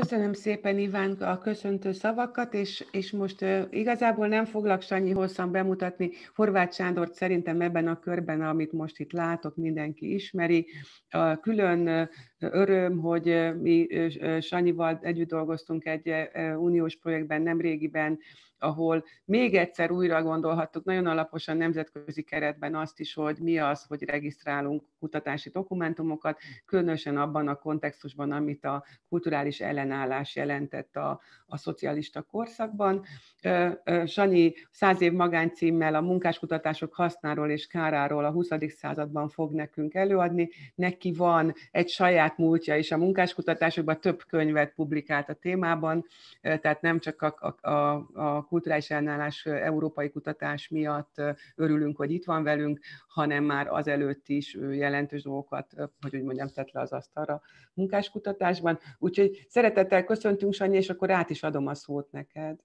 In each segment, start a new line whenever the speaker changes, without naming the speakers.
Köszönöm szépen, Iván, a köszöntő szavakat, és, és most uh, igazából nem foglak Sanyi hosszan bemutatni. Horváth Sándort szerintem ebben a körben, amit most itt látok, mindenki ismeri. A külön uh, öröm, hogy uh, mi uh, Sanyival együtt dolgoztunk egy uh, uniós projektben nemrégiben, ahol még egyszer újra gondolhattuk nagyon alaposan nemzetközi keretben azt is, hogy mi az, hogy regisztrálunk kutatási dokumentumokat, különösen abban a kontextusban, amit a kulturális ellenállás jelentett a, a szocialista korszakban. Sanyi száz év magánycímmel a munkáskutatások hasznáról és káráról a 20. században fog nekünk előadni. Neki van egy saját múltja, és a munkáskutatásokban több könyvet publikált a témában, tehát nem csak a, a, a kulturális ellenállás európai kutatás miatt örülünk, hogy itt van velünk, hanem már azelőtt is jelentős dolgokat, hogy úgy mondjam, tett le az asztalra munkáskutatásban. Úgyhogy szeretettel köszöntünk, Sanyi, és akkor át is adom a szót neked.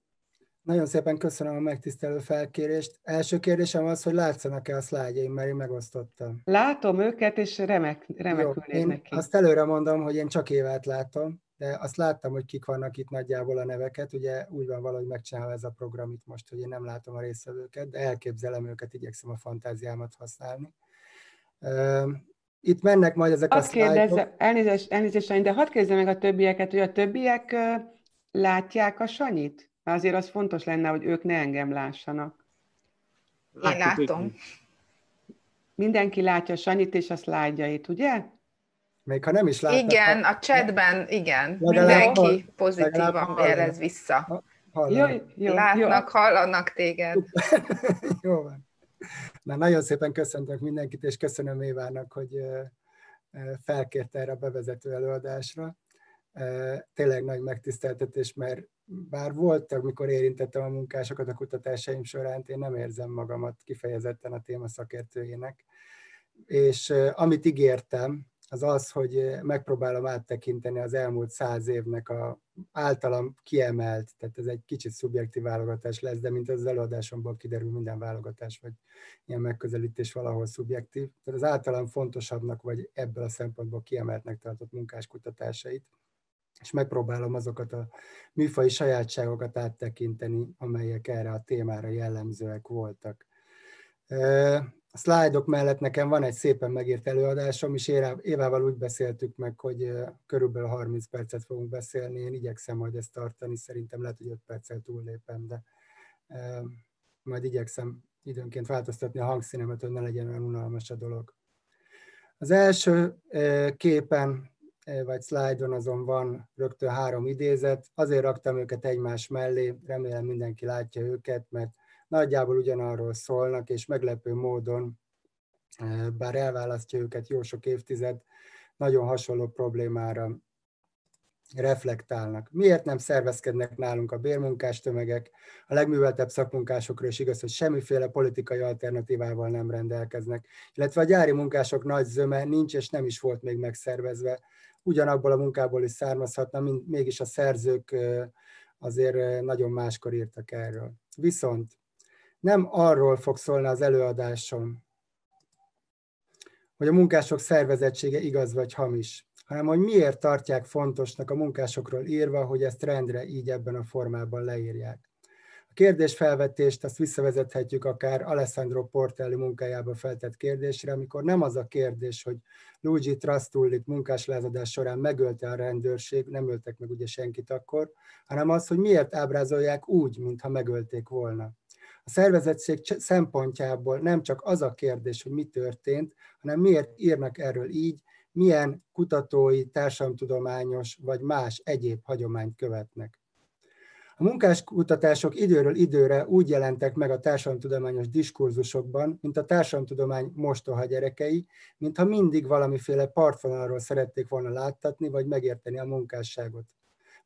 Nagyon szépen köszönöm a megtisztelő felkérést. Első kérdésem az, hogy látszanak-e a szlájdjaim, mert én megosztottam.
Látom őket, és remek, remekül
Jó, én. Azt előre mondom, hogy én csak évet látom, azt láttam, hogy kik vannak itt nagyjából a neveket, ugye úgy van valahogy megcsinálva ez a program itt most, hogy én nem látom a részvevőket, de elképzelem őket, igyekszem a fantáziámat használni. Itt mennek majd ezek
azt a kérdezze, elnézést, elnézést, de hadd kérdezzem meg a többieket, hogy a többiek látják a Sanyit? Mert azért az fontos lenne, hogy ők ne engem lássanak.
Én látom.
Mindenki látja a Sanyit és a szlájdjait, ugye?
Még ha nem is látnak.
Igen, a chatben, igen. Mindenki pozitívan jelez vissza. Jó, jó, Látnak, jó. hallanak téged.
jó van. Na, nagyon szépen köszöntök mindenkit, és köszönöm Évának, hogy felkérte erre a bevezető előadásra. Tényleg nagy megtiszteltetés, mert bár voltak, mikor érintettem a munkásokat a kutatásaim során, én nem érzem magamat kifejezetten a téma szakértőjének. És amit ígértem, az az, hogy megpróbálom áttekinteni az elmúlt száz évnek a általam kiemelt, tehát ez egy kicsit szubjektív válogatás lesz, de mint az előadásomból kiderül, minden válogatás vagy ilyen megközelítés valahol szubjektív. Tehát az általam fontosabbnak, vagy ebből a szempontból kiemeltnek tartott munkáskutatásait, és megpróbálom azokat a műfai sajátságokat áttekinteni, amelyek erre a témára jellemzőek voltak. A szlájdok mellett nekem van egy szépen megírt előadásom, és Évával úgy beszéltük meg, hogy körülbelül 30 percet fogunk beszélni. Én igyekszem majd ezt tartani, szerintem lehet, hogy 5 perccel túllépem, de majd igyekszem időnként változtatni a hangszínemet, hogy ne legyen olyan unalmas a dolog. Az első képen, vagy szlájdon azon van rögtön három idézet. Azért raktam őket egymás mellé, remélem mindenki látja őket, mert nagyjából ugyanarról szólnak, és meglepő módon, eh, bár elválasztja őket jó sok évtized, nagyon hasonló problémára reflektálnak. Miért nem szervezkednek nálunk a bérmunkás tömegek? A legműveltebb szakmunkásokról is igaz, hogy semmiféle politikai alternatívával nem rendelkeznek, illetve a gyári munkások nagy zöme nincs és nem is volt még megszervezve. Ugyanabból a munkából is származhatna, mégis a szerzők eh, azért eh, nagyon máskor írtak erről. Viszont nem arról fog szólni az előadásom, hogy a munkások szervezettsége igaz vagy hamis, hanem hogy miért tartják fontosnak a munkásokról írva, hogy ezt rendre így ebben a formában leírják. A kérdésfelvetést azt visszavezethetjük akár Alessandro Portelli munkájába feltett kérdésre, amikor nem az a kérdés, hogy Luigi Trastullit munkáslázadás során megölte a rendőrség, nem öltek meg ugye senkit akkor, hanem az, hogy miért ábrázolják úgy, mintha megölték volna. A szervezettség szempontjából nem csak az a kérdés, hogy mi történt, hanem miért írnak erről így, milyen kutatói, társadalomtudományos vagy más egyéb hagyományt követnek. A munkáskutatások időről időre úgy jelentek meg a társadalomtudományos diskurzusokban, mint a társadalomtudomány mostoha gyerekei, mintha mindig valamiféle partvonalról szerették volna láttatni vagy megérteni a munkásságot.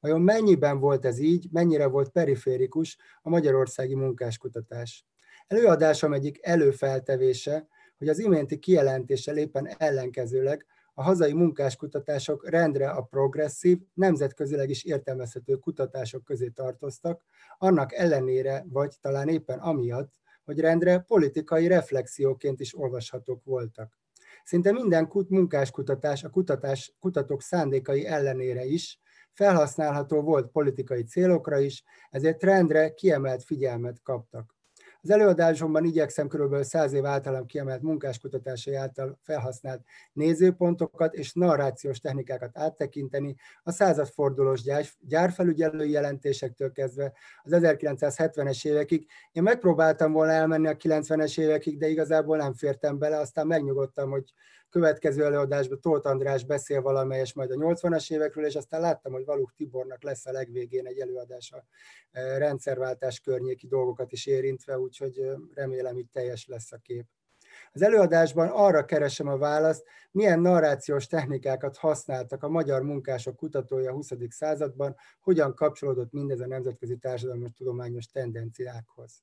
Vajon mennyiben volt ez így, mennyire volt periférikus a magyarországi munkáskutatás? Előadásom egyik előfeltevése, hogy az iménti kijelentéssel éppen ellenkezőleg a hazai munkáskutatások rendre a progresszív, nemzetközileg is értelmezhető kutatások közé tartoztak, annak ellenére, vagy talán éppen amiatt, hogy rendre politikai reflexióként is olvashatók voltak. Szinte minden munkáskutatás a kutatás, kutatók szándékai ellenére is felhasználható volt politikai célokra is, ezért trendre kiemelt figyelmet kaptak. Az előadásomban igyekszem kb. 100 év általam kiemelt munkáskutatásai által felhasznált nézőpontokat és narrációs technikákat áttekinteni a századfordulós gyárfelügyelői jelentésektől kezdve az 1970-es évekig. Én megpróbáltam volna elmenni a 90-es évekig, de igazából nem fértem bele, aztán megnyugodtam, hogy következő előadásban Tóth András beszél valamelyes majd a 80-as évekről, és aztán láttam, hogy Valuk Tibornak lesz a legvégén egy előadás a e, rendszerváltás környéki dolgokat is érintve, úgyhogy e, remélem itt teljes lesz a kép. Az előadásban arra keresem a választ, milyen narrációs technikákat használtak a magyar munkások kutatója a 20. században, hogyan kapcsolódott mindez a nemzetközi társadalmi tudományos tendenciákhoz.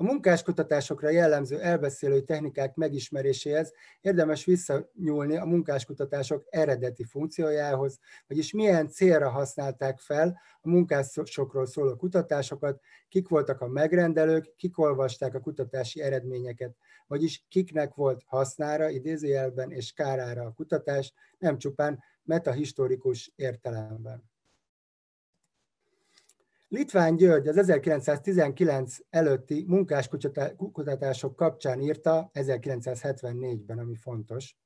A munkáskutatásokra jellemző elbeszélő technikák megismeréséhez érdemes visszanyúlni a munkáskutatások eredeti funkciójához, vagyis milyen célra használták fel a munkásokról szóló kutatásokat, kik voltak a megrendelők, kik olvasták a kutatási eredményeket, vagyis kiknek volt hasznára, idézőjelben és kárára a kutatás, nem csupán metahistorikus értelemben. Litván György az 1919 előtti munkáskutatások kapcsán írta, 1974-ben, ami fontos,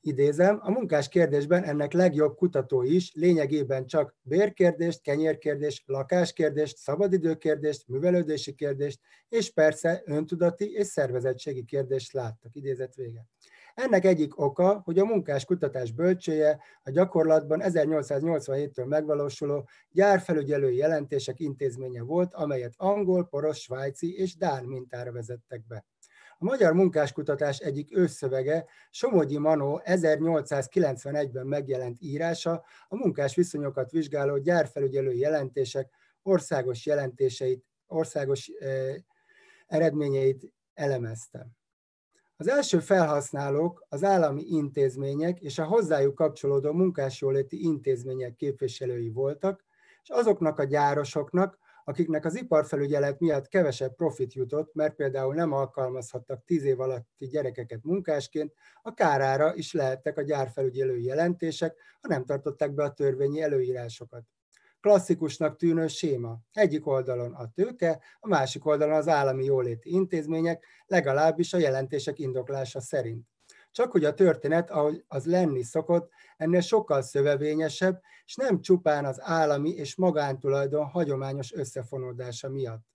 idézem, a munkás kérdésben ennek legjobb kutató is lényegében csak bérkérdést, kenyérkérdést, lakáskérdést, szabadidőkérdést, művelődési kérdést, és persze öntudati és szervezettségi kérdést láttak, idézet vége. Ennek egyik oka, hogy a munkás kutatás bölcsője a gyakorlatban 1887-től megvalósuló gyárfelügyelői jelentések intézménye volt, amelyet angol, porosz, svájci és dán mintára vezettek be. A magyar munkáskutatás egyik ősszövege, Somogyi Manó 1891-ben megjelent írása a munkás viszonyokat vizsgáló gyárfelügyelői jelentések országos jelentéseit, országos eh, eredményeit elemezte. Az első felhasználók az állami intézmények és a hozzájuk kapcsolódó munkásjóléti intézmények képviselői voltak, és azoknak a gyárosoknak, akiknek az iparfelügyelet miatt kevesebb profit jutott, mert például nem alkalmazhattak tíz év alatti gyerekeket munkásként, a kárára is lehettek a gyárfelügyelői jelentések, ha nem tartották be a törvényi előírásokat klasszikusnak tűnő séma. Egyik oldalon a tőke, a másik oldalon az állami jóléti intézmények, legalábbis a jelentések indoklása szerint. Csak hogy a történet, ahogy az lenni szokott, ennél sokkal szövevényesebb, és nem csupán az állami és magántulajdon hagyományos összefonódása miatt.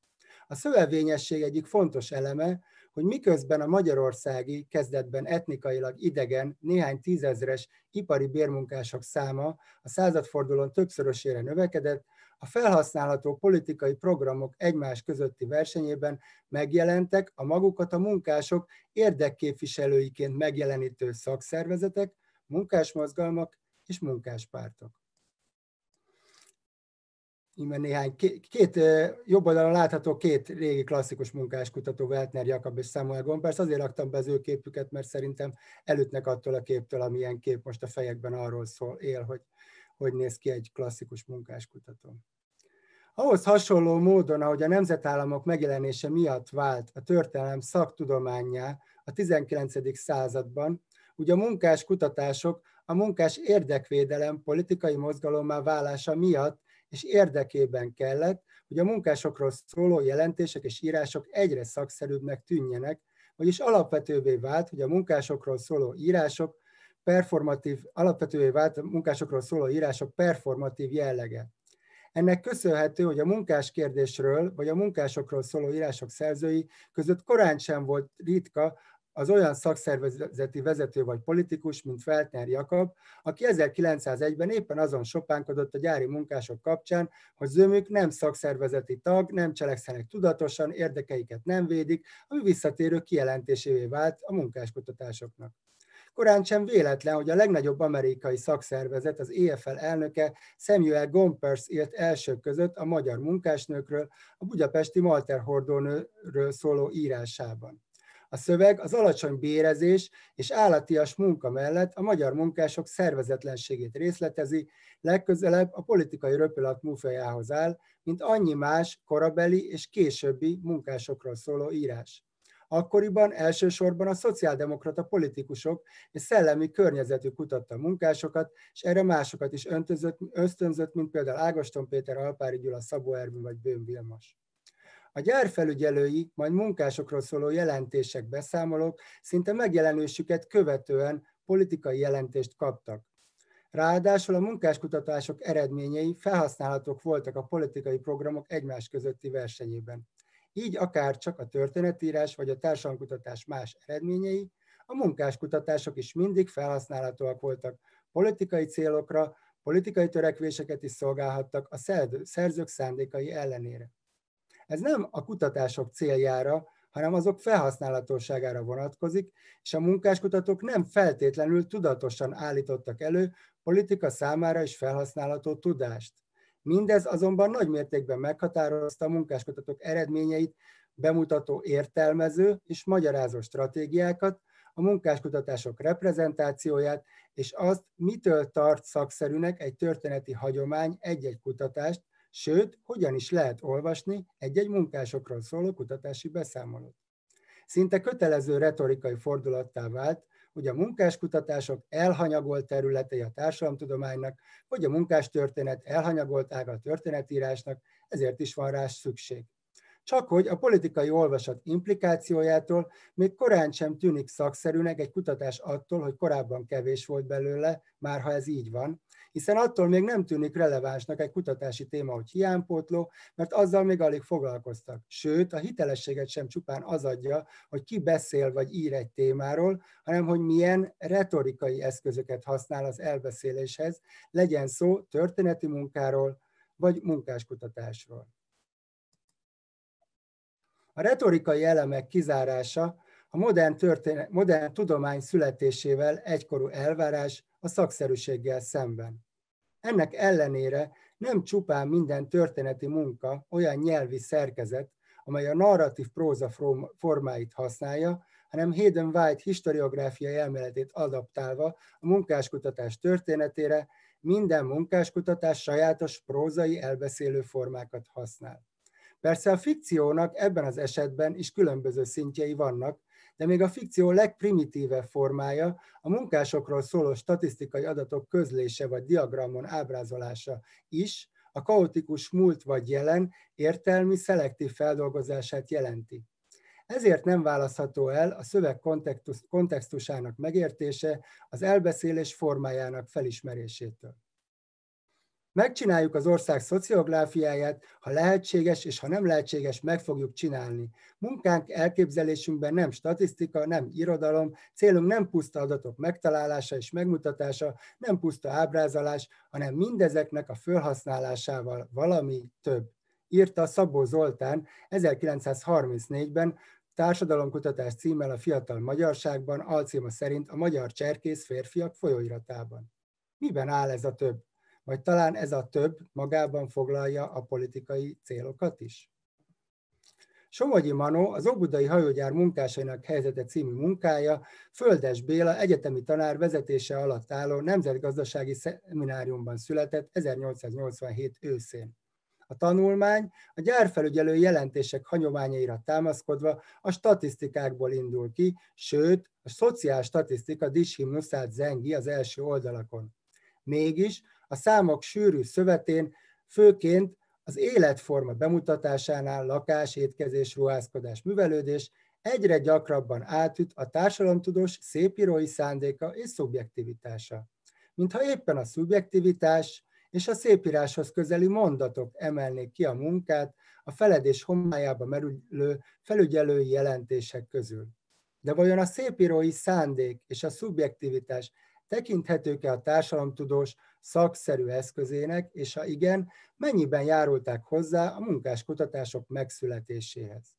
A szövevényesség egyik fontos eleme, hogy miközben a magyarországi kezdetben etnikailag idegen néhány tízezres ipari bérmunkások száma a századfordulón többszörösére növekedett, a felhasználható politikai programok egymás közötti versenyében megjelentek a magukat a munkások érdekképviselőiként megjelenítő szakszervezetek, munkásmozgalmak és munkáspártok íme néhány, két, jobb oldalon látható két régi klasszikus munkáskutató, Weltner Jakab és Samuel Gompers. Azért raktam be az ő képüket, mert szerintem elütnek attól a képtől, amilyen kép most a fejekben arról szól, él, hogy hogy néz ki egy klasszikus munkáskutató. Ahhoz hasonló módon, ahogy a nemzetállamok megjelenése miatt vált a történelem szaktudományá a 19. században, ugye a munkás kutatások a munkás érdekvédelem politikai mozgalommá válása miatt és érdekében kellett, hogy a munkásokról szóló jelentések és írások egyre szakszerűbbnek tűnjenek, vagyis alapvetővé vált, hogy a munkásokról szóló írások performatív, alapvetővé vált a munkásokról szóló írások performatív jellege. Ennek köszönhető, hogy a munkás kérdésről vagy a munkásokról szóló írások szerzői között korán sem volt ritka az olyan szakszervezeti vezető vagy politikus, mint Feltner Jakab, aki 1901-ben éppen azon sopánkodott a gyári munkások kapcsán, hogy zömük nem szakszervezeti tag, nem cselekszenek tudatosan, érdekeiket nem védik, ami visszatérő kijelentésévé vált a munkáskutatásoknak. Korán sem véletlen, hogy a legnagyobb amerikai szakszervezet, az EFL elnöke Samuel Gompers írt elsők között a magyar munkásnőkről, a budapesti Malter hordónőről szóló írásában. A szöveg az alacsony bérezés és állatias munka mellett a magyar munkások szervezetlenségét részletezi, legközelebb a politikai röpülat múfejához áll, mint annyi más korabeli és későbbi munkásokról szóló írás. Akkoriban elsősorban a szociáldemokrata politikusok és szellemi környezetük kutatta a munkásokat, és erre másokat is öntözött, ösztönzött, mint például Ágoston Péter, Alpári Gyula, Szabó Ervin vagy Bőn Vilmos. A gyárfelügyelői, majd munkásokról szóló jelentések, beszámolók szinte megjelenésüket követően politikai jelentést kaptak. Ráadásul a munkáskutatások eredményei felhasználhatók voltak a politikai programok egymás közötti versenyében. Így akár csak a történetírás vagy a társadalomkutatás más eredményei, a munkáskutatások is mindig felhasználhatóak voltak politikai célokra, politikai törekvéseket is szolgálhattak a szerzők szándékai ellenére. Ez nem a kutatások céljára, hanem azok felhasználhatóságára vonatkozik, és a munkáskutatók nem feltétlenül tudatosan állítottak elő politika számára is felhasználható tudást. Mindez azonban nagy mértékben meghatározta a munkáskutatók eredményeit bemutató értelmező és magyarázó stratégiákat, a munkáskutatások reprezentációját, és azt, mitől tart szakszerűnek egy történeti hagyomány egy-egy kutatást, sőt, hogyan is lehet olvasni egy-egy munkásokról szóló kutatási beszámolót. Szinte kötelező retorikai fordulattá vált, hogy a munkáskutatások elhanyagolt területei a társadalomtudománynak, vagy a munkástörténet elhanyagolt ága a történetírásnak, ezért is van rá szükség. Csak hogy a politikai olvasat implikációjától még korán sem tűnik szakszerűnek egy kutatás attól, hogy korábban kevés volt belőle, már ha ez így van, hiszen attól még nem tűnik relevánsnak egy kutatási téma, hogy hiánypótló, mert azzal még alig foglalkoztak. Sőt, a hitelességet sem csupán az adja, hogy ki beszél vagy ír egy témáról, hanem hogy milyen retorikai eszközöket használ az elbeszéléshez, legyen szó történeti munkáról vagy munkáskutatásról. A retorikai elemek kizárása a modern, történet, modern tudomány születésével egykorú elvárás a szakszerűséggel szemben. Ennek ellenére nem csupán minden történeti munka olyan nyelvi szerkezet, amely a narratív próza formáit használja, hanem Hayden White historiográfiai elméletét adaptálva a munkáskutatás történetére minden munkáskutatás sajátos prózai elbeszélő formákat használ. Persze a fikciónak ebben az esetben is különböző szintjei vannak, de még a fikció legprimitívebb formája a munkásokról szóló statisztikai adatok közlése vagy diagramon ábrázolása is a kaotikus múlt vagy jelen értelmi szelektív feldolgozását jelenti. Ezért nem választható el a szöveg kontextusának megértése az elbeszélés formájának felismerésétől. Megcsináljuk az ország szociográfiáját, ha lehetséges, és ha nem lehetséges, meg fogjuk csinálni. Munkánk elképzelésünkben nem statisztika, nem irodalom, célunk nem puszta adatok megtalálása és megmutatása, nem puszta ábrázolás, hanem mindezeknek a felhasználásával valami több. Írta Szabó Zoltán 1934-ben társadalomkutatás címmel a Fiatal Magyarságban, alcíma szerint a Magyar Cserkész Férfiak folyóiratában. Miben áll ez a több? Vagy talán ez a több magában foglalja a politikai célokat is? Somogyi Manó, az Óbudai Hajógyár munkásainak helyzete című munkája Földes Béla egyetemi tanár vezetése alatt álló nemzetgazdasági szemináriumban született 1887 őszén. A tanulmány a gyárfelügyelő jelentések hagyományaira támaszkodva a statisztikákból indul ki, sőt, a szociál statisztika dishimnuszát zengi az első oldalakon. Mégis a számok sűrű szövetén főként az életforma bemutatásánál lakás, étkezés, ruházkodás, művelődés egyre gyakrabban átüt a társadalomtudós szépírói szándéka és szubjektivitása. Mintha éppen a szubjektivitás és a szépíráshoz közeli mondatok emelnék ki a munkát a feledés homályába merülő felügyelői jelentések közül. De vajon a szépírói szándék és a szubjektivitás tekinthetők-e a társadalomtudós szakszerű eszközének, és ha igen, mennyiben járulták hozzá a munkáskutatások megszületéséhez.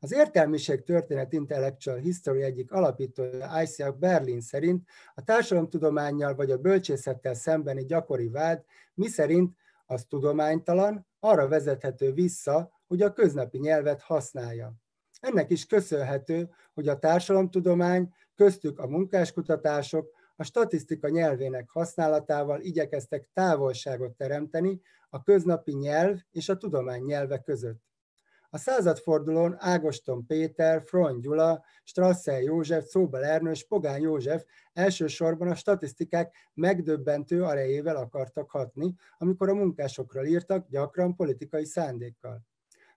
Az értelmiség történet Intellectual History egyik alapítója Isaac Berlin szerint a társadalomtudományjal vagy a bölcsészettel szembeni gyakori vád, miszerint az tudománytalan, arra vezethető vissza, hogy a köznapi nyelvet használja. Ennek is köszönhető, hogy a társadalomtudomány, köztük a munkáskutatások a statisztika nyelvének használatával igyekeztek távolságot teremteni a köznapi nyelv és a tudomány nyelve között. A századfordulón Ágoston Péter, Frony Gyula, Strasser József, Szóbel Ernős, Pogány József elsősorban a statisztikák megdöbbentő arejével akartak hatni, amikor a munkásokról írtak, gyakran politikai szándékkal.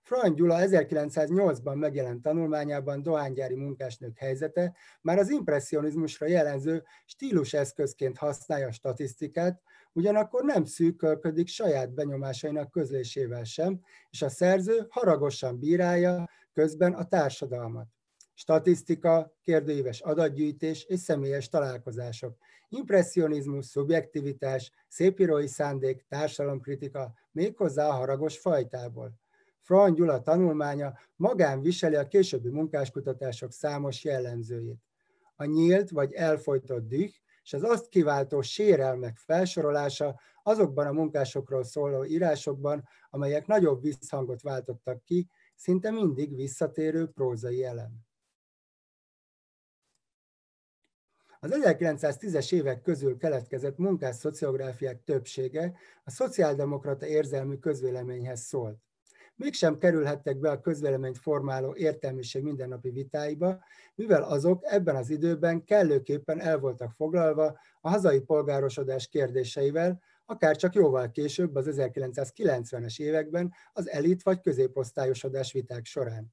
Frany Gyula 1908-ban megjelent tanulmányában dohánygyári munkásnők helyzete már az impressionizmusra jelenző stíluseszközként használja a statisztikát, ugyanakkor nem szűkölködik saját benyomásainak közlésével sem, és a szerző haragosan bírálja közben a társadalmat. Statisztika, kérdőíves adatgyűjtés és személyes találkozások, impressionizmus, szubjektivitás, szépírói szándék, társadalomkritika, méghozzá a haragos fajtából. Frany Gyula tanulmánya magán viseli a későbbi munkáskutatások számos jellemzőjét. A nyílt vagy elfolytott düh és az azt kiváltó sérelmek felsorolása azokban a munkásokról szóló írásokban, amelyek nagyobb visszhangot váltottak ki, szinte mindig visszatérő prózai elem. Az 1910-es évek közül keletkezett munkás szociográfiák többsége a szociáldemokrata érzelmű közvéleményhez szólt mégsem kerülhettek be a közvéleményt formáló értelmiség mindennapi vitáiba, mivel azok ebben az időben kellőképpen el voltak foglalva a hazai polgárosodás kérdéseivel, akár csak jóval később az 1990-es években az elit vagy középosztályosodás viták során.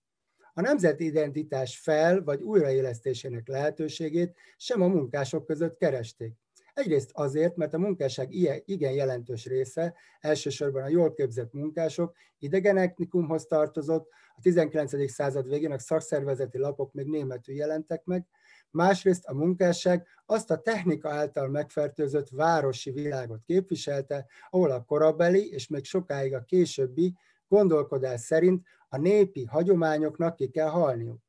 A nemzeti identitás fel- vagy újraélesztésének lehetőségét sem a munkások között keresték. Egyrészt azért, mert a munkásság igen jelentős része, elsősorban a jól képzett munkások idegen etnikumhoz tartozott, a 19. század végén a szakszervezeti lapok még németül jelentek meg, másrészt a munkásság azt a technika által megfertőzött városi világot képviselte, ahol a korabeli és még sokáig a későbbi gondolkodás szerint a népi hagyományoknak ki kell halniuk.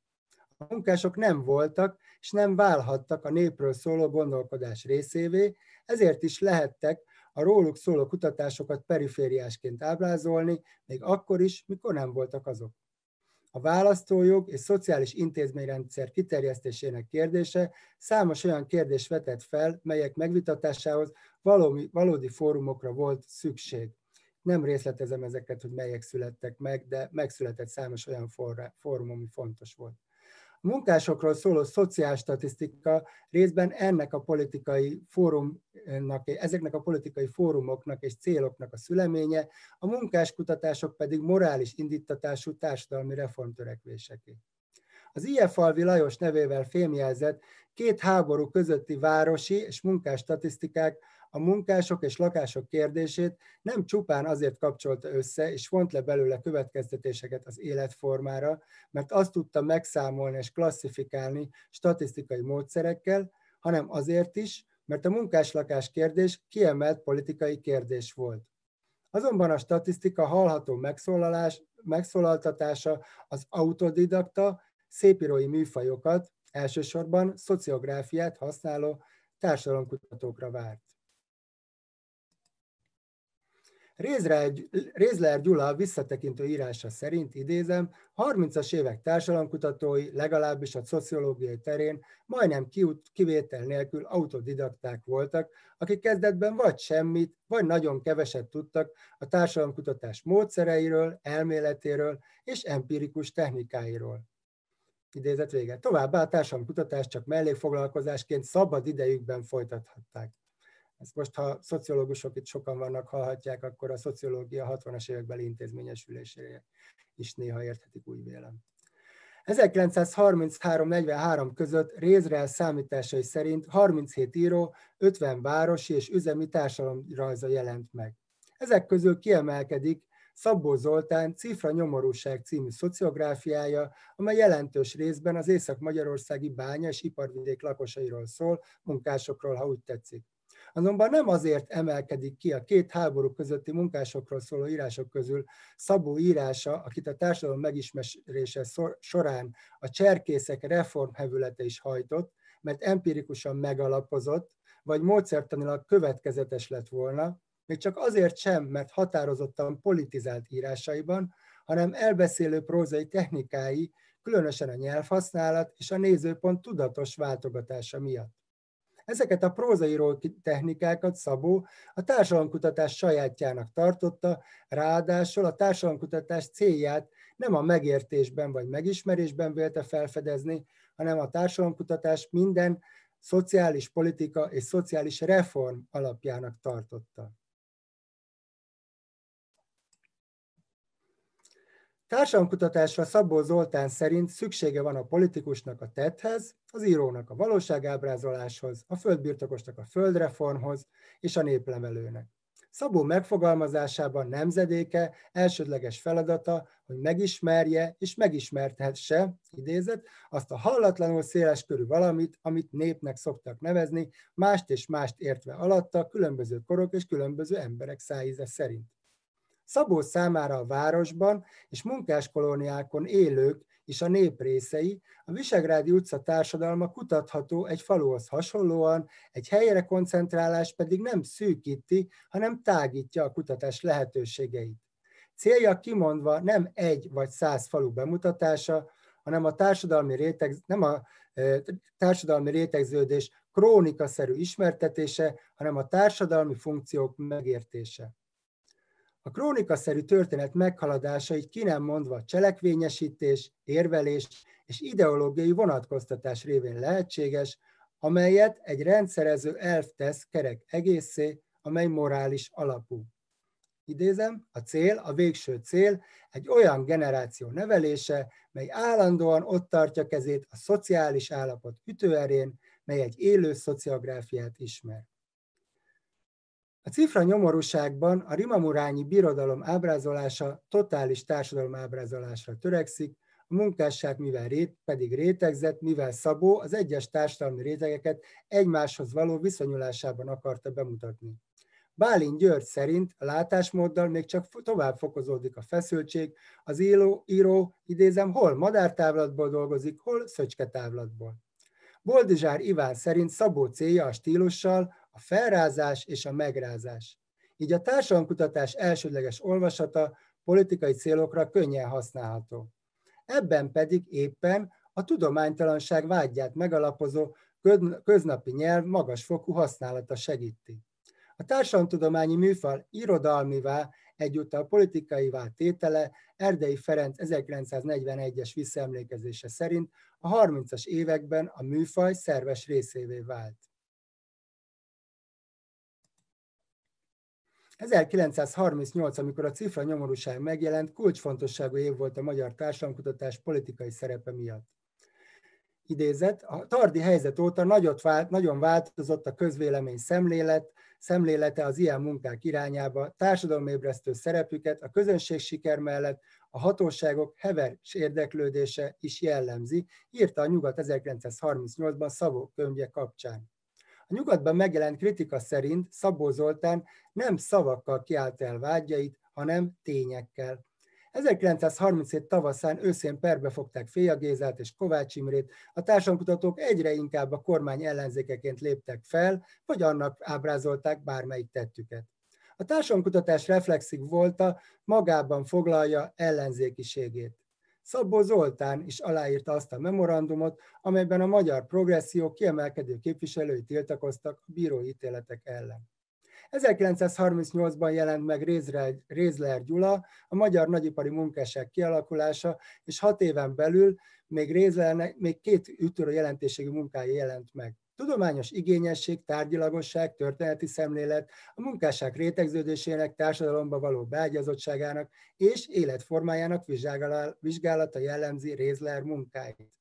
A munkások nem voltak és nem válhattak a népről szóló gondolkodás részévé, ezért is lehettek a róluk szóló kutatásokat perifériásként ábrázolni, még akkor is, mikor nem voltak azok. A választójog és szociális intézményrendszer kiterjesztésének kérdése számos olyan kérdés vetett fel, melyek megvitatásához valódi, valódi fórumokra volt szükség. Nem részletezem ezeket, hogy melyek születtek meg, de megszületett számos olyan fórum, ami fontos volt. A munkásokról szóló szociálstatisztika részben ennek a politikai fórumnak, ezeknek a politikai fórumoknak és céloknak a szüleménye, a munkáskutatások pedig morális indítatású társadalmi reformtörekvéseké. Az Ilyefalvi Lajos nevével fémjelzett két háború közötti városi és munkás statisztikák a munkások és lakások kérdését nem csupán azért kapcsolta össze, és vont le belőle következtetéseket az életformára, mert azt tudta megszámolni és klasszifikálni statisztikai módszerekkel, hanem azért is, mert a munkáslakás kérdés kiemelt politikai kérdés volt. Azonban a statisztika hallható megszólalás, megszólaltatása az autodidakta, szépírói műfajokat, elsősorban szociográfiát használó társadalomkutatókra várt. Rézler Gyula visszatekintő írása szerint, idézem, 30-as évek társadalomkutatói, legalábbis a szociológiai terén majdnem kivétel nélkül autodidakták voltak, akik kezdetben vagy semmit, vagy nagyon keveset tudtak a társadalomkutatás módszereiről, elméletéről és empirikus technikáiról. Idézet vége. Továbbá a társadalomkutatást csak mellékfoglalkozásként szabad idejükben folytathatták. Ezt most, ha szociológusok itt sokan vannak, hallhatják, akkor a szociológia 60-as évekbeli intézményesülésére is néha érthetik, úgy vélem. 1933-43 között Rézrel számításai szerint 37 író, 50 városi és üzemi társadalomrajza jelent meg. Ezek közül kiemelkedik Szabó Zoltán Cifra nyomorúság című szociográfiája, amely jelentős részben az észak-magyarországi bánya és iparvidék lakosairól szól, munkásokról, ha úgy tetszik. Azonban nem azért emelkedik ki a két háború közötti munkásokról szóló írások közül Szabó írása, akit a társadalom megismerése során a cserkészek reformhevülete is hajtott, mert empirikusan megalapozott, vagy módszertanilag következetes lett volna, még csak azért sem, mert határozottan politizált írásaiban, hanem elbeszélő prózai technikái, különösen a nyelvhasználat és a nézőpont tudatos váltogatása miatt. Ezeket a prózaíró technikákat Szabó a társadalomkutatás sajátjának tartotta, ráadásul a társadalomkutatás célját nem a megértésben vagy megismerésben vélte felfedezni, hanem a társadalomkutatás minden szociális politika és szociális reform alapjának tartotta. Társadalomkutatásra Szabó Zoltán szerint szüksége van a politikusnak a tetthez, az írónak a valóságábrázoláshoz, a földbirtokosnak a földreformhoz és a néplevelőnek. Szabó megfogalmazásában nemzedéke elsődleges feladata, hogy megismerje és megismerthesse, idézet, azt a hallatlanul széles körű valamit, amit népnek szoktak nevezni, mást és mást értve alatta különböző korok és különböző emberek szájíze szerint. Szabó számára a városban és munkáskolóniákon élők és a nép részei, a Visegrádi utca társadalma kutatható egy faluhoz hasonlóan, egy helyre koncentrálás pedig nem szűkíti, hanem tágítja a kutatás lehetőségeit. Célja kimondva nem egy vagy száz falu bemutatása, hanem a társadalmi, réteg, nem a e, társadalmi rétegződés krónikaszerű ismertetése, hanem a társadalmi funkciók megértése. A krónikaszerű történet meghaladása így ki nem mondva cselekvényesítés, érvelés és ideológiai vonatkoztatás révén lehetséges, amelyet egy rendszerező elv tesz kerek egészé, amely morális alapú. Idézem, a cél, a végső cél egy olyan generáció nevelése, mely állandóan ott tartja kezét a szociális állapot ütőerén, mely egy élő szociográfiát ismer. A cifra nyomorúságban a rimamurányi birodalom ábrázolása totális társadalom ábrázolásra törekszik, a munkásság mivel rét, pedig rétegzett, mivel Szabó az egyes társadalmi rétegeket egymáshoz való viszonyulásában akarta bemutatni. Bálint György szerint a látásmóddal még csak tovább fokozódik a feszültség, az író, író idézem, hol madártávlatból dolgozik, hol szöcsketávlatból. Boldizsár Iván szerint Szabó célja a stílussal a felrázás és a megrázás. Így a társadalomkutatás elsődleges olvasata politikai célokra könnyen használható. Ebben pedig éppen a tudománytalanság vágyát megalapozó köznapi nyelv magasfokú használata segíti. A társadalomtudományi műfal irodalmivá egyúttal politikaivá tétele Erdei Ferenc 1941-es visszaemlékezése szerint a 30-as években a műfaj szerves részévé vált. 1938, amikor a cifra nyomorúság megjelent, kulcsfontosságú év volt a magyar társadalomkutatás politikai szerepe miatt. Idézet, a tardi helyzet óta nagyot vált, nagyon változott a közvélemény szemlélet, szemlélete az ilyen munkák irányába, társadalomébresztő szerepüket a közönség siker mellett a hatóságok heves érdeklődése is jellemzi, írta a Nyugat 1938-ban Szavó könyvje kapcsán. A nyugatban megjelent kritika szerint Szabó Zoltán nem szavakkal kiállt el vágyait, hanem tényekkel. 1937 tavaszán őszén perbe fogták Féja Gézát és Kovács Imrét, a társadalomkutatók egyre inkább a kormány ellenzékeként léptek fel, vagy annak ábrázolták bármelyik tettüket. A társadalomkutatás reflexik volta magában foglalja ellenzékiségét. Szabó Zoltán is aláírta azt a memorandumot, amelyben a magyar progresszió kiemelkedő képviselői tiltakoztak a bírói ítéletek ellen. 1938-ban jelent meg Rézler Gyula, a magyar nagyipari munkásság kialakulása, és hat éven belül még Rézlernek még két ütörő jelentőségű munkája jelent meg. Tudományos igényesség, tárgyilagosság, történeti szemlélet, a munkásság rétegződésének, társadalomba való beágyazottságának és életformájának vizsgálata jellemzi Rézler munkáit.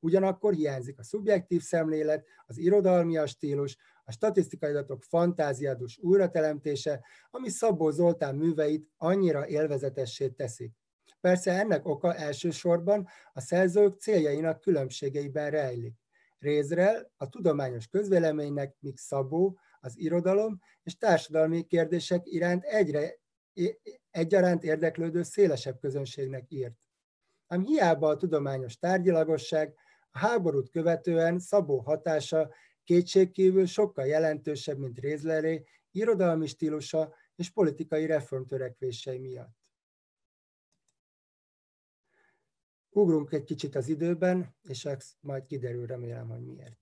Ugyanakkor hiányzik a szubjektív szemlélet, az irodalmi stílus, a statisztikai adatok fantáziádus újratelemtése, ami Szabó Zoltán műveit annyira élvezetessé teszik. Persze ennek oka elsősorban a szerzők céljainak különbségeiben rejlik. Részrel a tudományos közvéleménynek, míg Szabó az irodalom és társadalmi kérdések iránt egyre egyaránt érdeklődő szélesebb közönségnek írt. Ám hiába a tudományos tárgyilagosság, a háborút követően Szabó hatása kétségkívül sokkal jelentősebb, mint Rézleré, irodalmi stílusa és politikai reformtörekvései miatt. Ugrunk egy kicsit az időben, és ez majd kiderül remélem, hogy miért.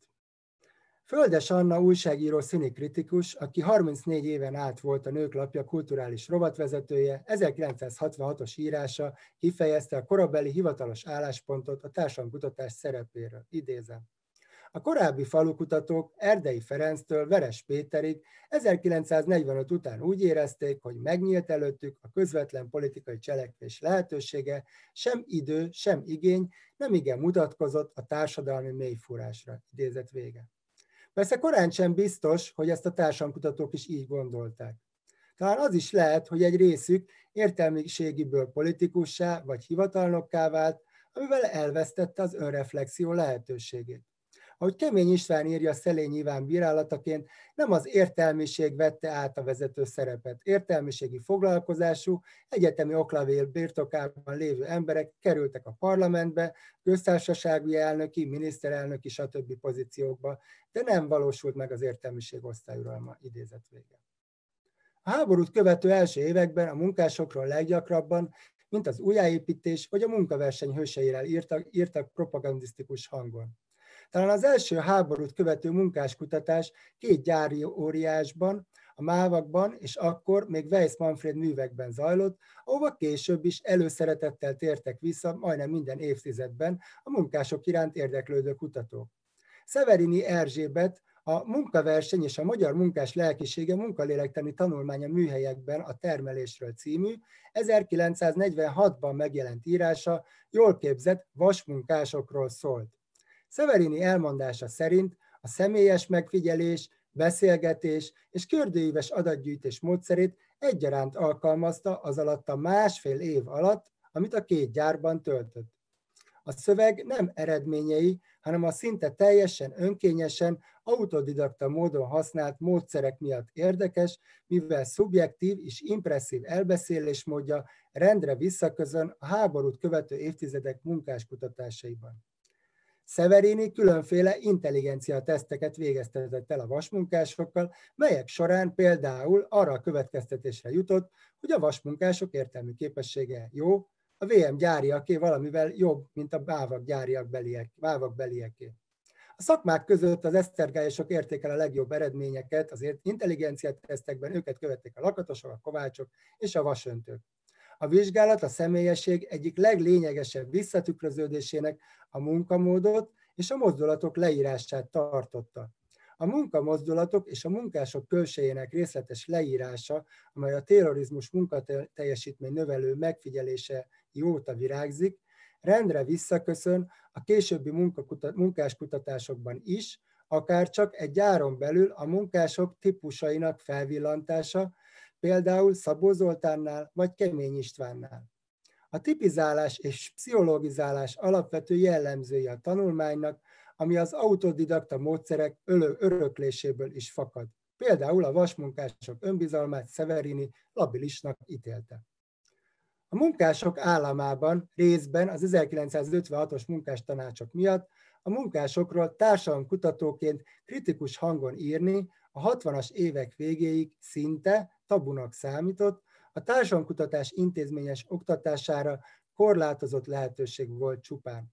Földes Anna újságíró színikritikus, aki 34 éven át volt a Nők Lapja kulturális rovatvezetője, 1966-os írása kifejezte a korabeli hivatalos álláspontot a társadalomkutatás szerepéről. Idézem. A korábbi falukutatók Erdei Ferenctől Veres Péterig 1945 után úgy érezték, hogy megnyílt előttük a közvetlen politikai cselekvés lehetősége, sem idő, sem igény nem igen mutatkozott a társadalmi mélyfúrásra. Idézet vége. Persze korán sem biztos, hogy ezt a társadalomkutatók is így gondolták. Talán az is lehet, hogy egy részük értelmiségiből politikussá vagy hivatalnokká vált, amivel elvesztette az önreflexió lehetőségét. Ahogy Kemény István írja Szelény Iván bírálataként, nem az értelmiség vette át a vezető szerepet. Értelmiségi foglalkozású, egyetemi oklavél birtokában lévő emberek kerültek a parlamentbe, köztársasági elnöki, miniszterelnöki, stb. pozíciókba, de nem valósult meg az értelmiség osztályuralma idézet vége. A háborút követő első években a munkásokról leggyakrabban, mint az újjáépítés vagy a munkaverseny hőseire írtak, írtak propagandisztikus hangon. Talán az első háborút követő munkáskutatás két gyári óriásban, a Mávakban, és akkor még Weiss Manfred művekben zajlott, ahova később is előszeretettel tértek vissza majdnem minden évtizedben a munkások iránt érdeklődő kutatók. Severini Erzsébet a munkaverseny és a magyar munkás lelkisége munkalélektani tanulmánya műhelyekben a termelésről című 1946-ban megjelent írása jól képzett vasmunkásokról szólt. Severini elmondása szerint a személyes megfigyelés, beszélgetés és kördőíves adatgyűjtés módszerét egyaránt alkalmazta az alatt a másfél év alatt, amit a két gyárban töltött. A szöveg nem eredményei, hanem a szinte teljesen önkényesen, autodidakta módon használt módszerek miatt érdekes, mivel szubjektív és impresszív elbeszélésmódja rendre visszaközön a háborút követő évtizedek munkáskutatásaiban. Severini különféle intelligencia teszteket végeztetett el a vasmunkásokkal, melyek során például arra a következtetésre jutott, hogy a vasmunkások értelmi képessége jó, a VM gyáriaké valamivel jobb, mint a bávak gyáriak beliek, bávak belieké. A szakmák között az esztergályosok érték el a legjobb eredményeket, azért intelligencia tesztekben őket követték a lakatosok, a kovácsok és a vasöntők. A vizsgálat a személyesség egyik leglényegesebb visszatükröződésének a munkamódot és a mozdulatok leírását tartotta. A munkamozdulatok és a munkások külsejének részletes leírása, amely a terrorizmus munkateljesítmény növelő megfigyelése jóta virágzik, rendre visszaköszön a későbbi munkáskutatásokban is, akár csak egy gyáron belül a munkások típusainak felvillantása, például Szabó Zoltánnál vagy Kemény Istvánnál. A tipizálás és pszichologizálás alapvető jellemzője a tanulmánynak, ami az autodidakta módszerek örökléséből is fakad. Például a vasmunkások önbizalmát Severini labilisnak ítélte. A munkások államában részben az 1956-os munkástanácsok miatt a munkásokról társadalomkutatóként kritikus hangon írni a 60-as évek végéig szinte tabunak számított, a társadalomkutatás intézményes oktatására korlátozott lehetőség volt csupán.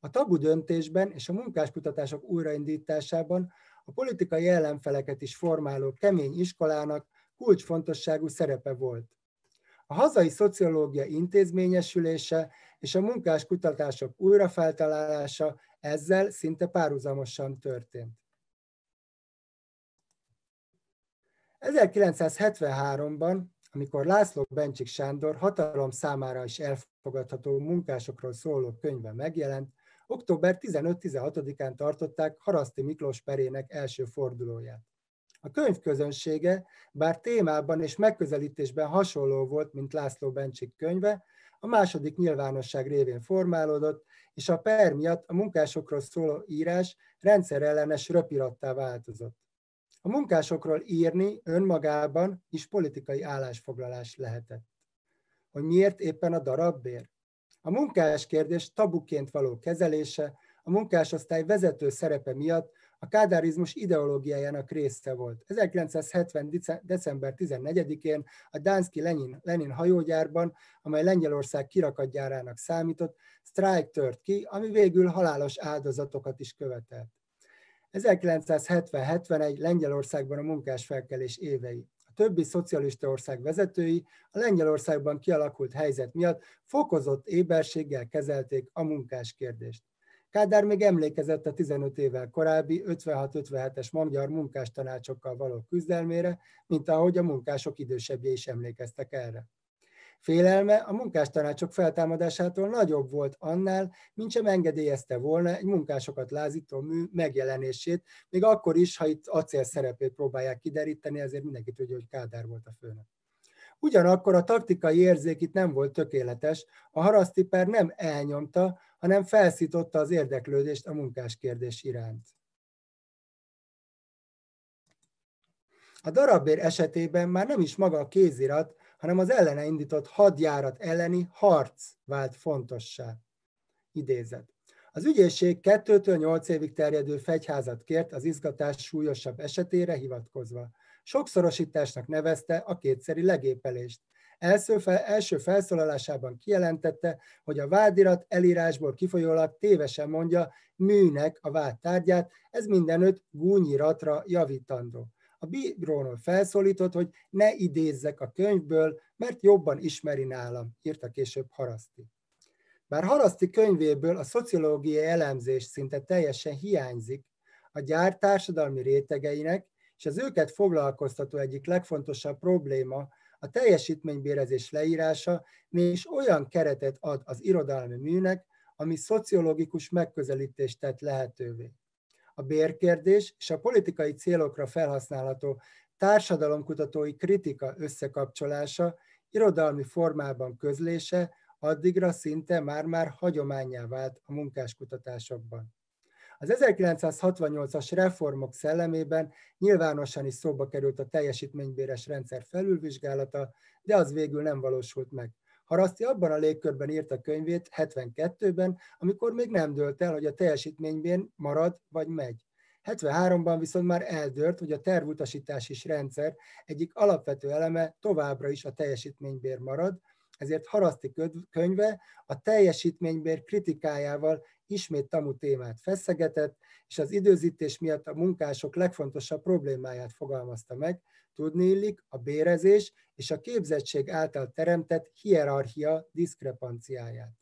A tabu döntésben és a munkáskutatások újraindításában a politikai ellenfeleket is formáló kemény iskolának kulcsfontosságú szerepe volt. A hazai szociológia intézményesülése és a munkáskutatások újrafeltalálása ezzel szinte párhuzamosan történt. 1973-ban, amikor László Bencsik Sándor hatalom számára is elfogadható munkásokról szóló könyve megjelent, október 15-16-án tartották Haraszti Miklós perének első fordulóját. A könyv közönsége, bár témában és megközelítésben hasonló volt, mint László Bencsik könyve, a második nyilvánosság révén formálódott, és a per miatt a munkásokról szóló írás rendszerellenes röpirattá változott. A munkásokról írni önmagában is politikai állásfoglalás lehetett. Hogy miért éppen a darabbér? A munkás kérdés tabuként való kezelése, a munkásosztály vezető szerepe miatt a kádárizmus ideológiájának része volt. 1970. december 14-én a Dánszki Lenin, Lenin hajógyárban, amely Lengyelország kirakatgyárának számított, sztrájk tört ki, ami végül halálos áldozatokat is követelt. 1970-71 Lengyelországban a munkásfelkelés évei. A többi szocialista ország vezetői a Lengyelországban kialakult helyzet miatt fokozott éberséggel kezelték a munkás kérdést. Kádár még emlékezett a 15 évvel korábbi 56-57-es magyar munkástanácsokkal való küzdelmére, mint ahogy a munkások idősebbje is emlékeztek erre. Félelme a munkástanácsok feltámadásától nagyobb volt annál, mint sem engedélyezte volna egy munkásokat lázító mű megjelenését, még akkor is, ha itt acél szerepét próbálják kideríteni, ezért mindenki tudja, hogy Kádár volt a főnök. Ugyanakkor a taktikai érzék itt nem volt tökéletes, a harasztiper nem elnyomta, hanem felszította az érdeklődést a munkáskérdés iránt. A darabér esetében már nem is maga a kézirat, hanem az ellene indított hadjárat elleni harc vált fontossá. Idézet. Az ügyészség 2-től 8 évig terjedő fegyházat kért az izgatás súlyosabb esetére hivatkozva. Sokszorosításnak nevezte a kétszeri legépelést. Első, fel, első felszólalásában kijelentette, hogy a vádirat elírásból kifolyólag tévesen mondja műnek a vád tárgyát, ez mindenütt gúnyiratra javítandó. A bírónól felszólított, hogy ne idézzek a könyvből, mert jobban ismeri nálam, írta később Haraszti. Bár Haraszti könyvéből a szociológiai elemzés szinte teljesen hiányzik, a gyár társadalmi rétegeinek és az őket foglalkoztató egyik legfontosabb probléma a teljesítménybérezés leírása mégis olyan keretet ad az irodalmi műnek, ami szociológikus megközelítést tett lehetővé. A bérkérdés és a politikai célokra felhasználható társadalomkutatói kritika összekapcsolása, irodalmi formában közlése addigra szinte már-már hagyományá vált a munkáskutatásokban. Az 1968-as reformok szellemében nyilvánosan is szóba került a teljesítménybéres rendszer felülvizsgálata, de az végül nem valósult meg. Haraszti abban a légkörben írta könyvét 72-ben, amikor még nem dőlt el, hogy a teljesítménybén marad vagy megy. 73-ban viszont már eldőlt, hogy a tervutasítási rendszer egyik alapvető eleme továbbra is a teljesítménybér marad, ezért Haraszti könyve a teljesítménybér kritikájával ismét tamu témát feszegetett, és az időzítés miatt a munkások legfontosabb problémáját fogalmazta meg, tudni illik a bérezés és a képzettség által teremtett hierarchia diszkrepanciáját.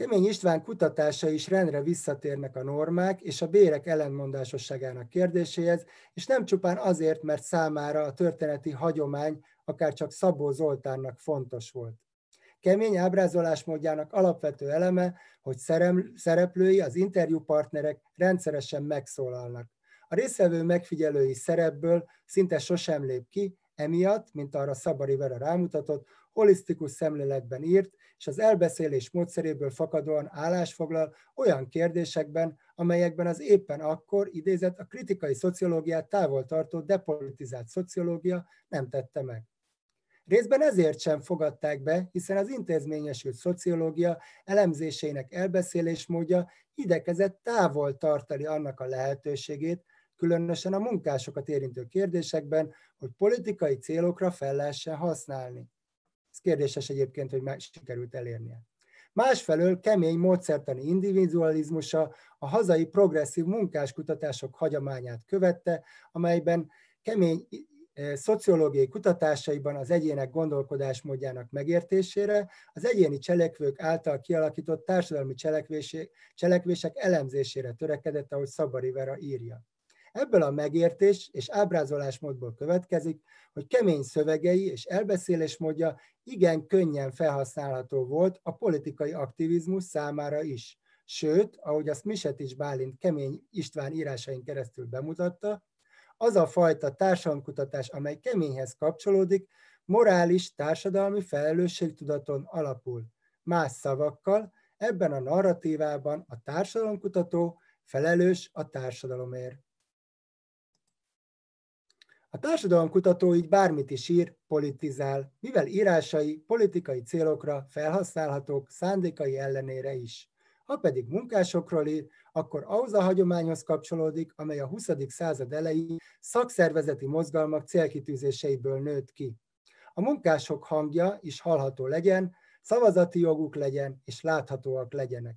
Kemény István kutatása is rendre visszatérnek a normák és a bérek ellentmondásosságának kérdéséhez, és nem csupán azért, mert számára a történeti hagyomány akár csak Szabó Zoltánnak fontos volt. Kemény ábrázolásmódjának alapvető eleme, hogy szereplői, az interjúpartnerek rendszeresen megszólalnak. A részvevő megfigyelői szerepből szinte sosem lép ki, emiatt, mint arra Szabari Vera rámutatott, holisztikus szemléletben írt, és az elbeszélés módszeréből fakadóan állásfoglal olyan kérdésekben, amelyekben az éppen akkor idézett a kritikai szociológiát távol tartó depolitizált szociológia nem tette meg. Részben ezért sem fogadták be, hiszen az intézményesült szociológia elemzéseinek elbeszélésmódja idekezett távol tartani annak a lehetőségét, különösen a munkásokat érintő kérdésekben, hogy politikai célokra fel lehessen használni. Ez kérdéses egyébként, hogy már sikerült elérnie. Másfelől kemény módszertani individualizmusa a hazai progresszív munkáskutatások hagyományát követte, amelyben kemény szociológiai kutatásaiban az egyének gondolkodásmódjának megértésére, az egyéni cselekvők által kialakított társadalmi cselekvések elemzésére törekedett, ahogy Szabari Vera írja. Ebből a megértés és ábrázolásmódból következik, hogy kemény szövegei és elbeszélésmódja igen könnyen felhasználható volt a politikai aktivizmus számára is. Sőt, ahogy azt Misetics Bálint kemény István írásain keresztül bemutatta, az a fajta társadalomkutatás, amely keményhez kapcsolódik, morális társadalmi felelősségtudaton alapul. Más szavakkal, ebben a narratívában a társadalomkutató felelős a társadalomért. A társadalomkutató így bármit is ír, politizál, mivel írásai politikai célokra felhasználhatók szándékai ellenére is. Ha pedig munkásokról ír, akkor ahhoz a hagyományhoz kapcsolódik, amely a 20. század elején szakszervezeti mozgalmak célkitűzéseiből nőtt ki. A munkások hangja is hallható legyen, szavazati joguk legyen és láthatóak legyenek.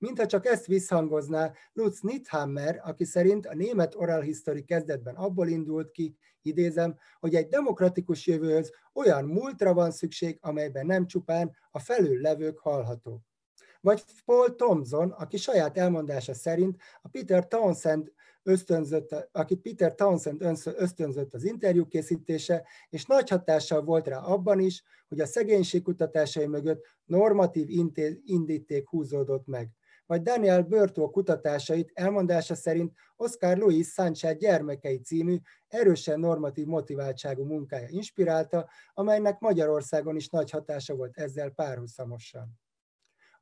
Mintha csak ezt visszhangozná Lutz Nitthammer, aki szerint a német oral history kezdetben abból indult ki, idézem, hogy egy demokratikus jövőhöz olyan múltra van szükség, amelyben nem csupán a felül levők hallhatók. Vagy Paul Thomson, aki saját elmondása szerint a Peter Townsend ösztönzött, akit Peter Townsend ösztönzött az interjú készítése, és nagy hatással volt rá abban is, hogy a szegénység kutatásai mögött normatív indíték húzódott meg. Vagy Daniel Burtó kutatásait elmondása szerint Oscar Louis Sanchez gyermekei című erősen normatív motiváltságú munkája inspirálta, amelynek Magyarországon is nagy hatása volt ezzel párhuzamosan.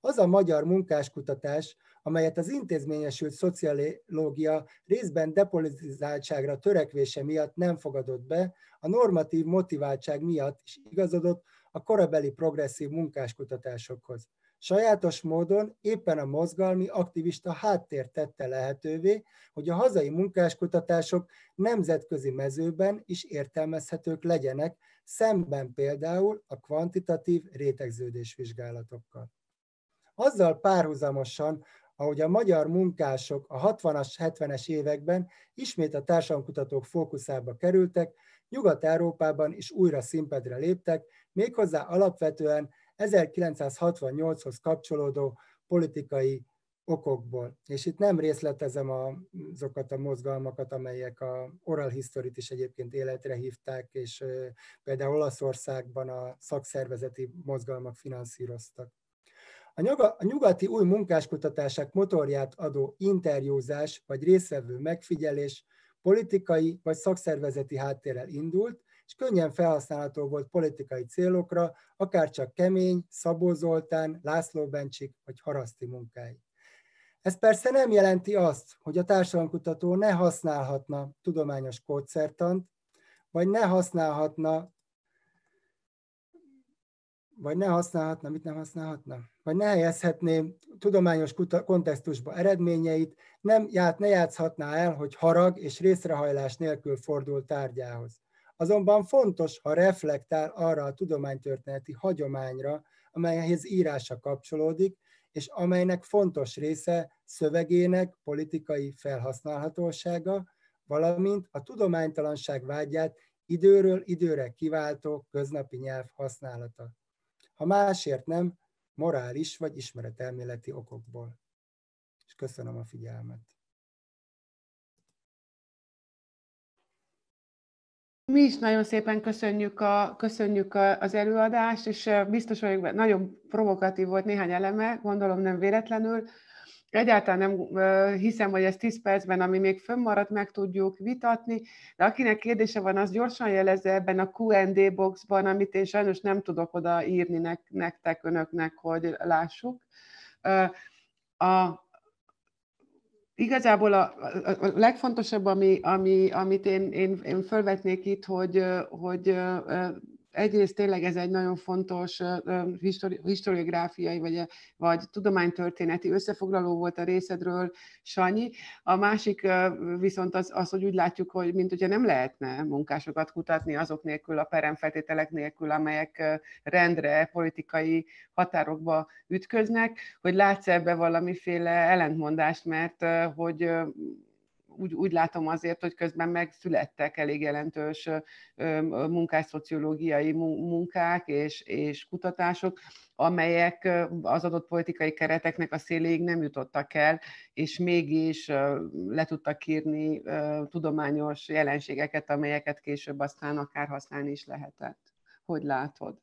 Az a magyar munkáskutatás, amelyet az intézményesült szociológia részben depolitizáltságra törekvése miatt nem fogadott be, a normatív motiváltság miatt is igazodott a korabeli progresszív munkáskutatásokhoz. Sajátos módon éppen a mozgalmi aktivista háttér tette lehetővé, hogy a hazai munkáskutatások nemzetközi mezőben is értelmezhetők legyenek, szemben például a kvantitatív rétegződés vizsgálatokkal. Azzal párhuzamosan, ahogy a magyar munkások a 60-as, 70-es években ismét a társadalomkutatók fókuszába kerültek, Nyugat-Európában is újra színpadra léptek, méghozzá alapvetően 1968-hoz kapcsolódó politikai okokból. És itt nem részletezem azokat a mozgalmakat, amelyek a oral history is egyébként életre hívták, és például Olaszországban a szakszervezeti mozgalmak finanszíroztak. A nyugati új munkáskutatások motorját adó interjúzás vagy részvevő megfigyelés politikai vagy szakszervezeti háttérrel indult, és könnyen felhasználható volt politikai célokra, akár csak Kemény, Szabó Zoltán, László Bencsik vagy Haraszti munkái. Ez persze nem jelenti azt, hogy a társadalomkutató ne használhatna tudományos kódszertant, vagy ne használhatna vagy ne használhatna, mit nem használhatna? Vagy ne helyezhetné tudományos kontextusba eredményeit, nem, ját, ne játszhatná el, hogy harag és részrehajlás nélkül fordul tárgyához. Azonban fontos, ha reflektál arra a tudománytörténeti hagyományra, amelyhez írása kapcsolódik, és amelynek fontos része szövegének politikai felhasználhatósága, valamint a tudománytalanság vágyát időről időre kiváltó köznapi nyelv használata ha másért nem, morális vagy ismeretelméleti okokból. És köszönöm a figyelmet.
Mi is nagyon szépen köszönjük, a, köszönjük az előadást, és biztos vagyok, nagyon provokatív volt néhány eleme, gondolom nem véletlenül. Egyáltalán nem hiszem, hogy ez 10 percben, ami még fönnmaradt, meg tudjuk vitatni, de akinek kérdése van, az gyorsan jelezze ebben a Q&D boxban, amit én sajnos nem tudok oda írni nektek, önöknek, hogy lássuk. A, igazából a, a legfontosabb, ami, ami, amit én, én, én felvetnék itt, hogy, hogy egyrészt tényleg ez egy nagyon fontos histori- historiográfiai vagy, vagy tudománytörténeti összefoglaló volt a részedről, Sanyi. A másik viszont az, az, hogy úgy látjuk, hogy mint hogyha nem lehetne munkásokat kutatni azok nélkül, a peremfeltételek nélkül, amelyek rendre, politikai határokba ütköznek, hogy látsz ebbe valamiféle ellentmondást, mert hogy úgy, úgy látom azért, hogy közben megszülettek elég jelentős munkásszociológiai munkák és, és kutatások, amelyek az adott politikai kereteknek a széléig nem jutottak el, és mégis le tudtak írni tudományos jelenségeket, amelyeket később aztán akár használni is lehetett. Hogy látod?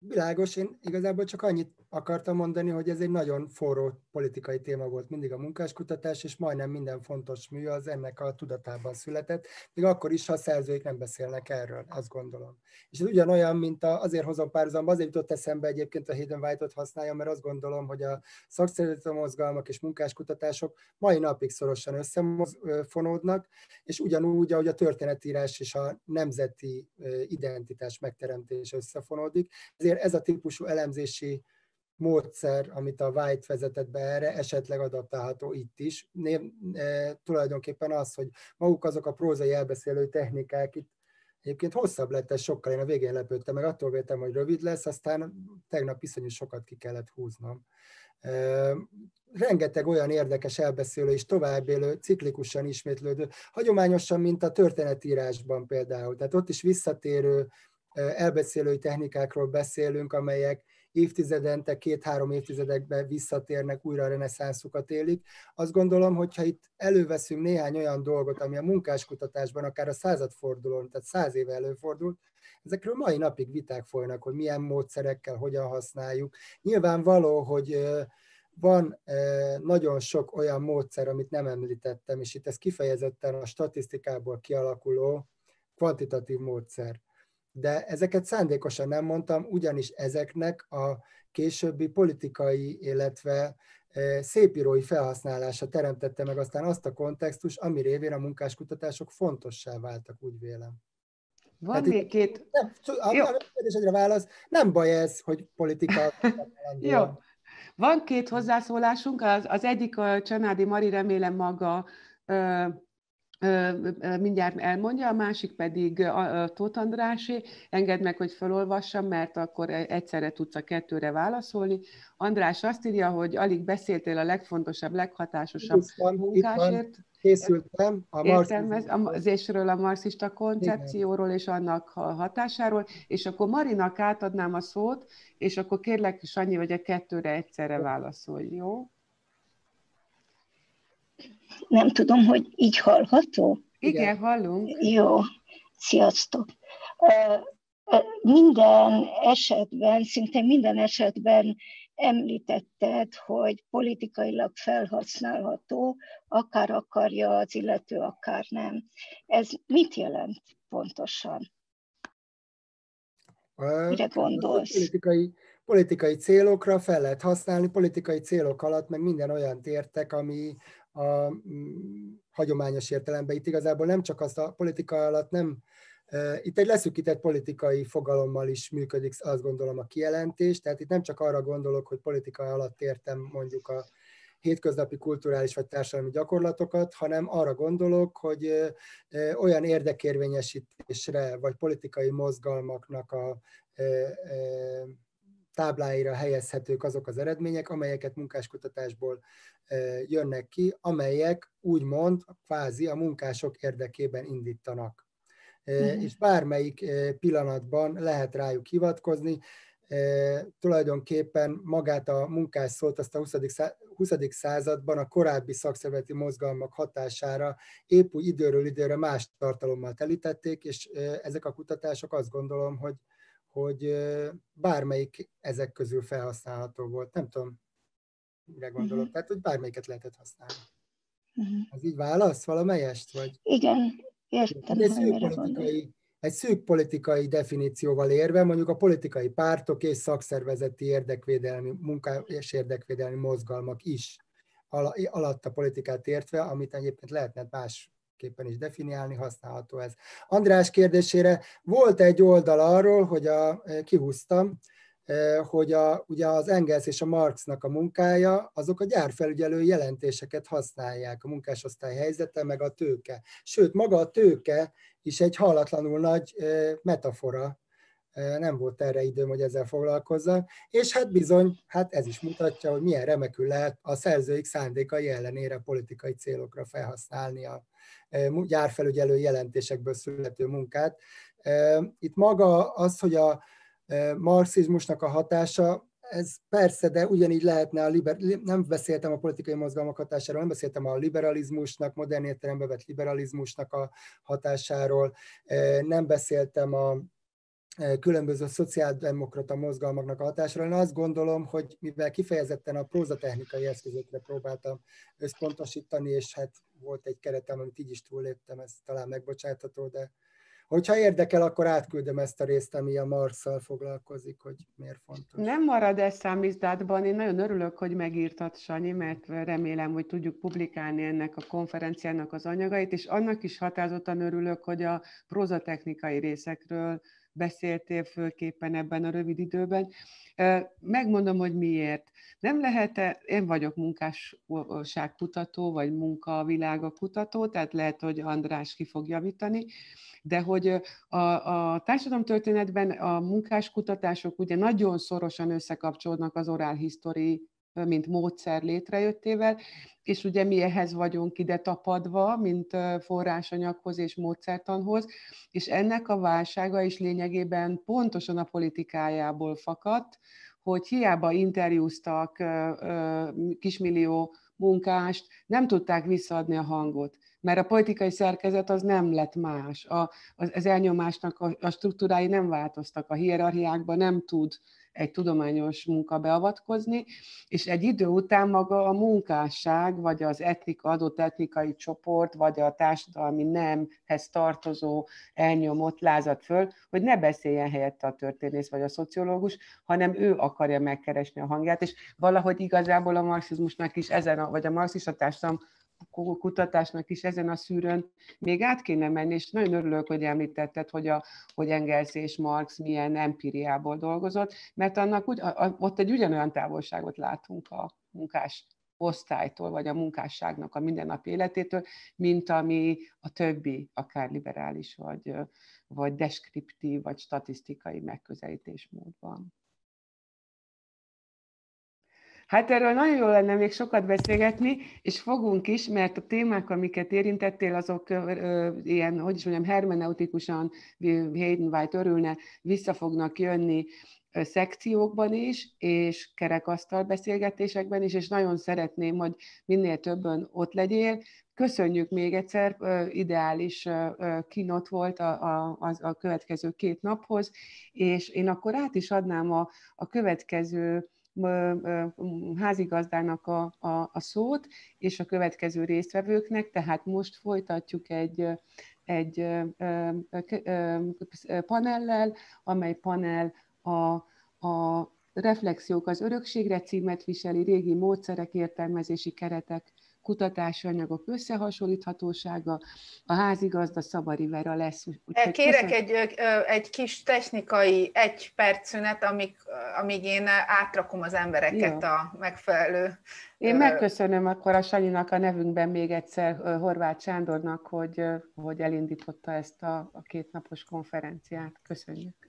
Világos, én igazából csak annyit akartam mondani, hogy ez egy nagyon forró politikai téma volt mindig a munkáskutatás, és majdnem minden fontos mű az ennek a tudatában született, még akkor is, ha a szerzőik nem beszélnek erről, azt gondolom. És ez ugyanolyan, mint a, azért hozom párhuzamba, azért jutott eszembe egyébként a Hayden White-ot használjam, mert azt gondolom, hogy a szakszervezeti mozgalmak és munkáskutatások mai napig szorosan összefonódnak, és ugyanúgy, ahogy a történetírás és a nemzeti identitás megteremtés összefonódik. Ezért ez a típusú elemzési módszer, amit a White vezetett be erre, esetleg adaptálható itt is. Név, e, tulajdonképpen az, hogy maguk azok a prózai elbeszélő technikák itt Egyébként hosszabb lett ez sokkal, én a végén lepődtem, meg attól véltem, hogy rövid lesz, aztán tegnap iszonyú sokat ki kellett húznom. rengeteg olyan érdekes elbeszélő és továbbélő, ciklikusan ismétlődő, hagyományosan, mint a történetírásban például. Tehát ott is visszatérő elbeszélői technikákról beszélünk, amelyek évtizedente, két-három évtizedekbe visszatérnek, újra a reneszánszukat élik. Azt gondolom, hogyha itt előveszünk néhány olyan dolgot, ami a munkáskutatásban akár a századfordulón, tehát száz éve előfordult, ezekről mai napig viták folynak, hogy milyen módszerekkel, hogyan használjuk. Nyilvánvaló, hogy van nagyon sok olyan módszer, amit nem említettem, és itt ez kifejezetten a statisztikából kialakuló kvantitatív módszer de ezeket szándékosan nem mondtam, ugyanis ezeknek a későbbi politikai, illetve e, szépírói felhasználása teremtette meg aztán azt a kontextus, ami révén a munkáskutatások fontossá váltak, úgy vélem.
Van hát még két...
Nem, a, a kérdésedre válasz, nem baj ez, hogy politika...
Jó. Van két hozzászólásunk, az, az egyik a Csanádi Mari, remélem maga mindjárt elmondja, a másik pedig a Tóth Andrásé. Engedd meg, hogy felolvassam, mert akkor e, egyszerre tudsz a kettőre válaszolni. András azt írja, hogy alig beszéltél a legfontosabb, leghatásosabb van, munkásért.
Készültem a
értelmezésről, a marxista koncepcióról Igen. és annak hatásáról, és akkor Marinak átadnám a szót, és akkor kérlek, Sanyi, hogy a kettőre egyszerre válaszolj, jó?
Nem tudom, hogy így hallható?
Igen, hallunk.
Jó, sziasztok. Minden esetben, szinte minden esetben említetted, hogy politikailag felhasználható, akár akarja az illető, akár nem. Ez mit jelent pontosan? Mire gondolsz?
Politikai, politikai célokra fel lehet használni, politikai célok alatt meg minden olyan értek, ami, a mm, hagyományos értelemben. Itt igazából nem csak az a politika alatt nem, e, itt egy leszűkített politikai fogalommal is működik, azt gondolom a kijelentés, tehát itt nem csak arra gondolok, hogy politika alatt értem mondjuk a hétköznapi kulturális vagy társadalmi gyakorlatokat, hanem arra gondolok, hogy e, e, olyan érdekérvényesítésre vagy politikai mozgalmaknak a tábláira helyezhetők azok az eredmények, amelyeket munkáskutatásból jönnek ki, amelyek úgymond kvázi a munkások érdekében indítanak. Mm. És bármelyik pillanatban lehet rájuk hivatkozni, tulajdonképpen magát a munkás szót azt a 20. században a korábbi szakszervezeti mozgalmak hatására épp úgy időről időre más tartalommal telítették, és ezek a kutatások azt gondolom, hogy, hogy bármelyik ezek közül felhasználható volt. Nem tudom, mire gondolok. Uh-huh. Tehát, hogy bármelyiket lehetett használni. Uh-huh. Az így válasz valamelyest? Vagy?
Igen, értem.
Egy szűk, politikai, egy szűk politikai definícióval érve, mondjuk a politikai pártok és szakszervezeti érdekvédelmi, munka és érdekvédelmi mozgalmak is alatt a politikát értve, amit egyébként lehetne más képpen is definiálni, használható ez. András kérdésére volt egy oldal arról, hogy a, kihúztam, hogy a, ugye az Engels és a Marxnak a munkája, azok a gyárfelügyelő jelentéseket használják, a munkásosztály helyzete, meg a tőke. Sőt, maga a tőke is egy hallatlanul nagy metafora, nem volt erre időm, hogy ezzel foglalkozzak, és hát bizony, hát ez is mutatja, hogy milyen remekül lehet a szerzőik szándékai ellenére politikai célokra felhasználni a gyárfelügyelő jelentésekből születő munkát. Itt maga az, hogy a marxizmusnak a hatása, ez persze, de ugyanígy lehetne a liber... nem beszéltem a politikai mozgalmak hatásáról, nem beszéltem a liberalizmusnak, modern értelembe vett liberalizmusnak a hatásáról, nem beszéltem a különböző szociáldemokrata mozgalmaknak a hatásáról. Én azt gondolom, hogy mivel kifejezetten a prózatechnikai eszközökre próbáltam összpontosítani, és hát volt egy keretem, amit így is túlléptem, ez talán megbocsátható, de Hogyha érdekel, akkor átküldöm ezt a részt, ami a Marszal foglalkozik, hogy miért fontos.
Nem marad ez számízdátban. Én nagyon örülök, hogy megírtad, Sanyi, mert remélem, hogy tudjuk publikálni ennek a konferenciának az anyagait, és annak is határozottan örülök, hogy a prozatechnikai részekről beszéltél fölképpen ebben a rövid időben. Megmondom, hogy miért. Nem lehet én vagyok munkásságkutató, vagy munkavilága kutató, tehát lehet, hogy András ki fog javítani, de hogy a, a társadalomtörténetben a munkáskutatások ugye nagyon szorosan összekapcsolódnak az oral history mint módszer létrejöttével, és ugye mi ehhez vagyunk ide tapadva, mint forrásanyaghoz és módszertanhoz, és ennek a válsága is lényegében pontosan a politikájából fakadt, hogy hiába interjúztak kismillió munkást, nem tudták visszaadni a hangot mert a politikai szerkezet az nem lett más. A, az, az elnyomásnak a, a struktúrái nem változtak, a hierarchiákban nem tud egy tudományos munka beavatkozni, és egy idő után maga a munkásság, vagy az etnika, adott etnikai csoport, vagy a társadalmi nemhez tartozó elnyomott lázad föl, hogy ne beszéljen helyette a történész vagy a szociológus, hanem ő akarja megkeresni a hangját, és valahogy igazából a marxizmusnak is ezen, a, vagy a marxista társadalom kutatásnak is ezen a szűrőn még át kéne menni, és nagyon örülök, hogy említetted, hogy, a, hogy Engels és Marx milyen empíriából dolgozott, mert annak úgy, a, ott egy ugyanolyan távolságot látunk a munkás osztálytól, vagy a munkásságnak a mindennapi életétől, mint ami a többi, akár liberális, vagy, vagy deskriptív, vagy statisztikai megközelítésmódban. Hát erről nagyon jó lenne még sokat beszélgetni, és fogunk is, mert a témák, amiket érintettél, azok ö, ilyen, hogy is mondjam, hermeneutikusan Hayden White örülne, vissza fognak jönni szekciókban is, és kerekasztal beszélgetésekben is, és nagyon szeretném, hogy minél többen ott legyél. Köszönjük még egyszer, ideális kinot volt a, a, a következő két naphoz, és én akkor át is adnám a, a következő házigazdának a, a, a szót, és a következő résztvevőknek, tehát most folytatjuk egy, egy panellel, amely panel a, a Reflexiók az örökségre címet viseli, régi módszerek, értelmezési keretek kutatási anyagok összehasonlíthatósága, a házigazda Szabari Vera lesz.
Úgyhogy Kérek egy, egy kis technikai egy perc szünet, amíg, amíg én átrakom az embereket Jó. a megfelelő...
Én megköszönöm akkor a Sanyinak a nevünkben még egyszer Horváth Sándornak, hogy, hogy elindította ezt a, a kétnapos konferenciát. Köszönjük.